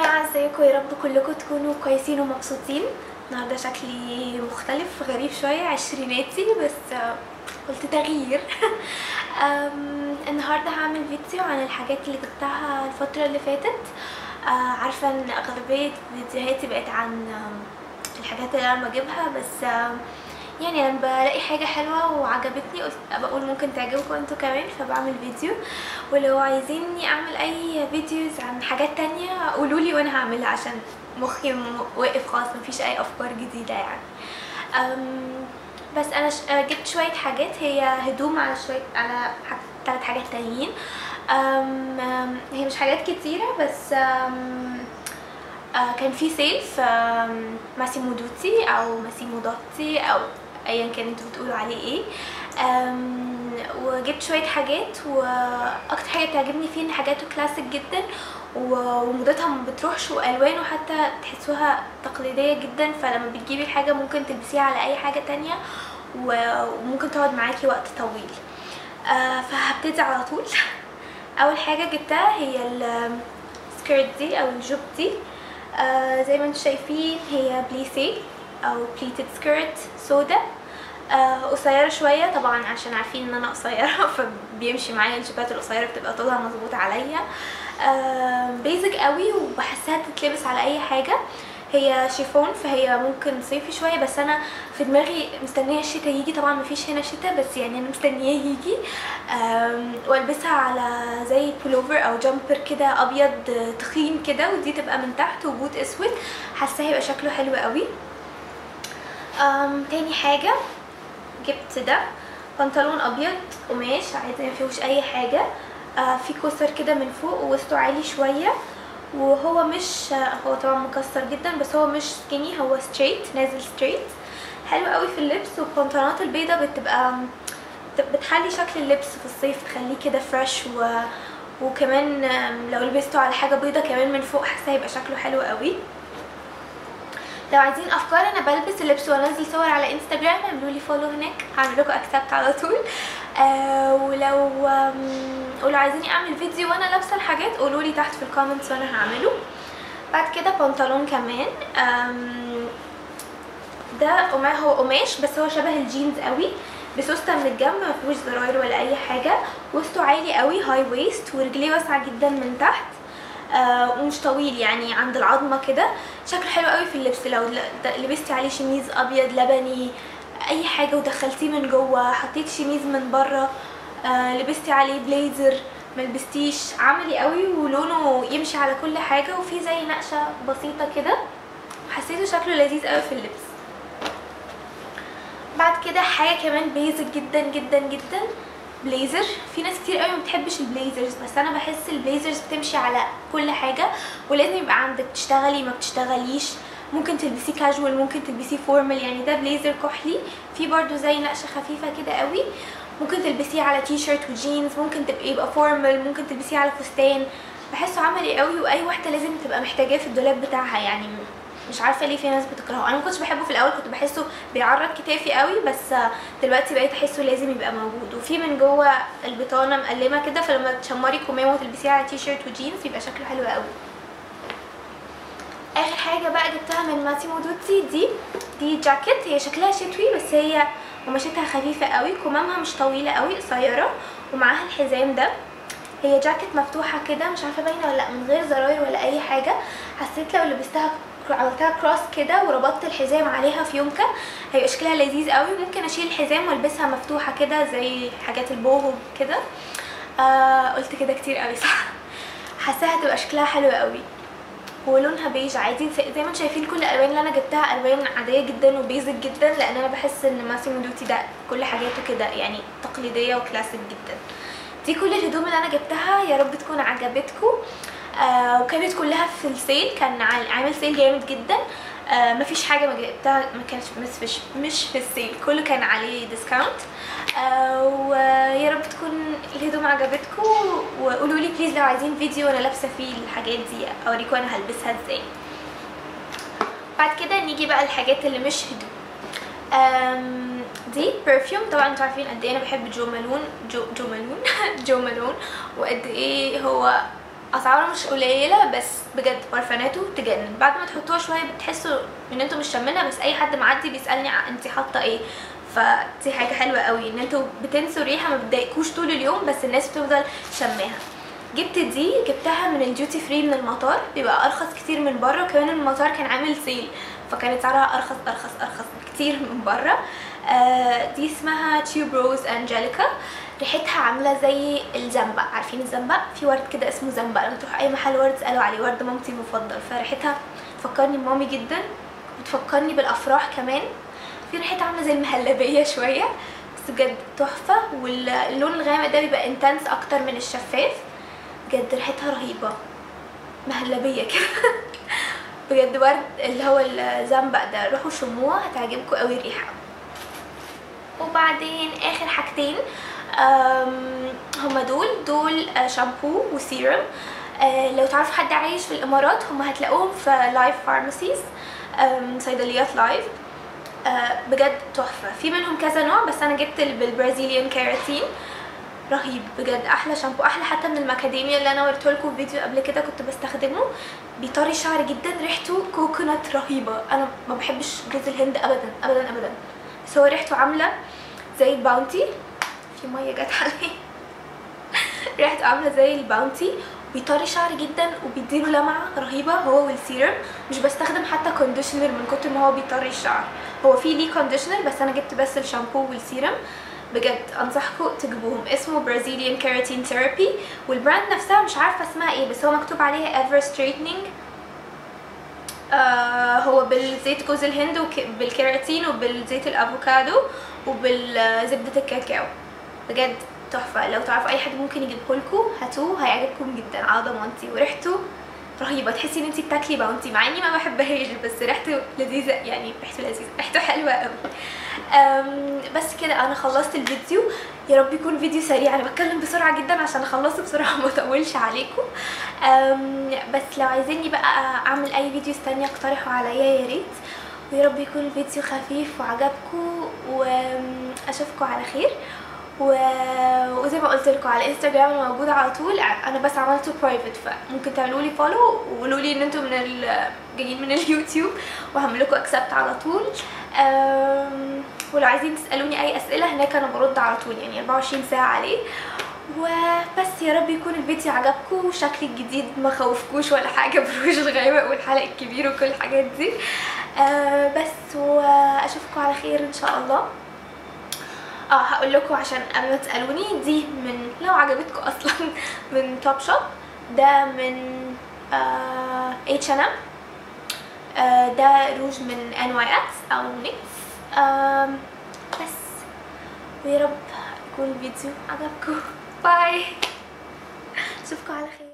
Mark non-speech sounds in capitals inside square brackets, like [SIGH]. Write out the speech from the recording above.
جماعة ازيكم؟ يا رب كلكم تكونوا كويسين ومبسوطين. النهارده شكلي مختلف غريب شوية عشريناتي بس آه، قلت تغيير. [LAUGHS] النهارده هعمل فيديو عن الحاجات اللي جبتها الفترة اللي فاتت. آه، عارفة إن أغلبية فيديوهاتي بقت عن الحاجات اللي أنا بجيبها بس يعني لما بلاقي حاجة حلوة وعجبتني بقول ممكن تعجبكم أنتوا كمان فبعمل فيديو ولو عايزيني أعمل أي videos عن حاجات تانية قولولي وأنا هعملها عشان مخي واقف خالص مفيش أي أفكار جديدة يعني بس أنا ش... جبت شوية حاجات هي هدوم على شوية على. ثلاث حاجات تانيين أم... هي مش حاجات كتيرة بس أم... آه كان في sale في Massimo Dutti أو Massimo Dutti أو ايا كان أنتوا بتقولوا عليه إيه. وجبت شوية حاجات وأكتر حاجة بتعجبني فيه إن حاجاته كلاسيك جدا وموضتها ما بتروحش وألوانه حتى تحسوها تقليدية جدا فلما بتجيبي الحاجة ممكن تلبسيها على أي حاجة تانية وممكن تقعد معاكي وقت طويل. آه فهبتدي على طول. أول حاجة جبتها هي ال skirt دي أو ال jupe دي. آه زي ما أنتم شايفين هي plissé. أو pleated skirt سودا آه قصيرة شوية طبعا عشان عارفين إن أنا قصيرة [LAUGHS] فبيمشي معايا الجيبات القصيرة بتبقى طولها مظبوط عليا. آه بيزك قوي وبحسها تتلبس على أي حاجة. هي شيفون فهي ممكن صيفي شوية بس أنا في دماغي مستنية الشتا يجي. طبعا مفيش هنا شتا بس يعني أنا مستنياه يجي. والبسها على زي بولوفر أو جامبر كده أبيض تخين كده ودي تبقى من تحت وبوت أسود. حاساه هيبقى شكله حلو قوي. تاني حاجة جبت ده بنطلون أبيض قماش عادي ما فيهوش أي حاجة. آه، في كسر كده من فوق ووسطه عالي شوية وهو مش هو طبعا مكسر جدا بس هو مش skinny هو straight نازل straight حلو قوي في اللبس والبنطلونات البيضة بتبقى بت- بتحلي شكل اللبس في الصيف تخليه كده fresh و... وكمان لو لبسته على حاجة بيضة كمان من فوق حاسة هيبقى شكله حلو قوي. لو عايزين أفكار أنا بلبس اللبس وأنزل صور على انستجرام اعملوا لي follow هناك. هعمل لكم accept على طول. آه ولو ولو عايزيني أعمل فيديو وأنا لابسة الحاجات قولوا لي تحت في ال comments وأنا هعمله. بعد كده بنطلون كمان. ده هو قماش بس هو شبه الجينز قوي. بسوستة من الجنب ما فيهوش زراير ولا أي حاجة. وسطه عالي قوي هاي ويست ورجليه واسعة جدا من تحت. ومش طويل يعني عند العظمة كده. شكله حلو قوي في اللبس. لو لبستي عليه شميز أبيض لبني أي حاجة ودخلتيه من جوه حطيت شميز من بره آه لبستي عليه بليزر ملبستيش. عملي قوي ولونه يمشي على كل حاجة وفيه زي نقشة بسيطة كده. حسيته شكله لذيذ قوي في اللبس. بعد كده حاجة كمان basic جدا جدا جدا. بليزر في ناس كتير قوي ما بتحبش ال blazers بس أنا بحس ال blazers بتمشي على كل حاجة ولازم يبقى عندك تشتغلي ما بتشتغليش. ممكن تلبسيه كاجوال ممكن تلبسيه formal يعني ده بليزر كحلي. في برضو زي نقشة خفيفة كده قوي. ممكن تلبسيه على تي شيرت وجينز ممكن تبقى يبقى formal ممكن تلبسيه على فستان. بحسه عملي قوي وأي واحدة لازم تبقى محتاجاه في الدولاب بتاعها يعني مش عارفة ليه في ناس بتكرهه. أنا ما كنتش بحبه في الأول كنت بحسه بيعرض كتافي قوي بس دلوقتي بقيت أحسه لازم يبقى موجود. وفي من جوه البطانة مقلمة كده فلما تشمري كمامه وتلبسيه على تي شيرت وجينز يبقى شكله حلو قوي. آخر حاجة بقى جبتها من ماسيمو دوتي دي دي جاكيت. هي شكلها شتوي بس هي قماشتها خفيفة قوي. كمامها مش طويلة قوي قصيرة ومعاها الحزام ده. هي جاكيت مفتوحة كده مش عارفة باينة ولا لأ من غير زراير ولا أي حاجة. حسيت لو لبستها عملتها cross كده وربطت الحزام عليها في يونكا هيبقى شكلها لذيذ قوي. ممكن أشيل الحزام وألبسها مفتوحة كده زي حاجات ال boho كده. آه قلت كده كتير قوي صح؟ حاساها هتبقى شكلها حلو قوي. ولونها بيج عادي. زي ما أنتم شايفين كل الألوان اللي أنا جبتها ألوان عادية جدا و basic جدا لأن أنا بحس إن ماسيمو دوتي ده كل حاجاته كده يعني تقليدية وكلاسيك جدا. دي كل الهدوم اللي أنا جبتها. يا رب تكون عجبتكم آه وكانت كلها في ال sale. كان عامل sale جامد جدا. آه مفيش حاجة ما جبتها ما كانتش مش مش, في ال sale. كله كان عليه discount آه ويا رب تكون الهدوم عجبتكم. وقولوا لي please لو عايزين فيديو وأنا لابسة فيه الحاجات دي أوريكم أنا هلبسها إزاي. بعد كده نيجي بقى الحاجات اللي مش هدوم. دي perfume طبعا أنتوا عارفين قد إيه أنا بحب جو مالون جو جو مالون. [LAUGHS] جو مالون. وقد إيه هو أسعاره مش قليلة بس بجد برفاناته تجنن. بعد ما تحطوها شوية بتحسوا إن أنتوا مش شامينها بس أي حد معدي بيسألني انت حاطة إيه. فدي حاجة حلوة قوي إن أنتوا بتنسوا الريحه ما بتضايقكوش طول اليوم بس الناس بتفضل شماها جبت دي جبتها من ال duty free من المطار بيبقى أرخص كتير من بره وكمان المطار كان عامل sale فكانت سعرها أرخص أرخص أرخص بكتير من بره. دي اسمها Tuberose Angelica ريحتها عاملة زي الزنبق. عارفين الزنبق؟ في ورد كده اسمه زنبق. لما تروح أي محل ورد تسألوا عليه. ورد مامتي المفضل. فريحتها تفكرني بمامي جدا. بتفكرني بالأفراح كمان. في ريحتها عاملة زي المهلبية [LAUGHS] شوية. بس بجد تحفة. واللون الغامق ده بيبقى intense أكتر من الشفاف. بجد ريحتها رهيبة. مهلبية كده. [LAUGHS] بجد ورد اللي هو الزنبق ده. روحوا شموها. هتعجبكم قوي الريحة. وبعدين آخر حاجتين هما دول دول شامبو وسيرم لو تعرفوا حد عايش في الإمارات هما هتلاقوهم في Life Pharmacies صيدليات Life بجد تحفة. في منهم كذا نوع بس أنا جبت بال Brazilian keratin. رهيب بجد. أحلى شامبو أحلى حتى من ال macadamia اللي أنا وريته لكم في فيديو قبل كده كنت بستخدمه. بيطري الشعر جدا. ريحته coconut رهيبة. أنا ما بحبش جوز الهند ابدا ابدا ابدا. بس هو ريحته عاملة زي الباونتي. في مية جت عليه. ريحته عاملة زي الباونتي. بيطري شعري جدا وبيديله لمعة رهيبة. هو والسيرم. مش بستخدم حتى conditioner من كتر ما هو بيطري الشعر. هو في ليه conditioner بس أنا جبت بس الشامبو والسيرم. بجد أنصحكم تجيبوهم. اسمه Brazilian keratin therapy وال brand نفسها مش عارفة اسمها إيه بس هو مكتوب عليها Ever Straightening آه هو بالزيت جوز الهند وبالكيراتين وبالزيت الأفوكادو وبالزبدة الكاكاو. بجد تحفة. لو تعرفوا أي حد ممكن يجيبه لكم هاتوه هيعجبكم جدا. على ضمانتي وريحته رهيبة. تحسي إن انت بتاكلي باونتي مع إني ما بحبهاش بس ريحته لذيذة يعني ريحته لذيذة ريحته حلوة قوي بس كده أنا خلصت الفيديو. يا رب يكون فيديو سريع أنا بتكلم بسرعة جدا عشان اخلصه بسرعة وما أطولش عليكم. بس لو عايزيني بقى أعمل أي فيديو تانية اقترحوا عليا يا ريت. ويا رب يكون الفيديو خفيف وعجبكم وأشوفكم على خير. و... وزي ما قلت لكم على انستغرام أنا على طول. أنا بس عملته private فممكن تعملوا لي follow وقولوا لي إن أنتم من ال... جايين من اليوتيوب [LAUGHS] وهعمل لكم accept على طول. أم... ولو عايزين تسألوني أي أسئلة هناك أنا برد على طول يعني 24 ساعة عليه. وبس يا رب يكون الفيديو عجبكم وشكلي الجديد ما خوفكوش ولا حاجة بروج الغامق والحلق الكبير وكل الحاجات دي. أه بس وأشوفكم على خير إن شاء الله. آه هقول لكم عشان قبل ما تسألوني دي من لو عجبتكم أصلا [LAUGHS] من Topshop ده من اتش ان ام ده روج من NYX أو NYX بس. ويا رب يكون الفيديو عجبكم. [LAUGHS] باي اشوفكم على خير.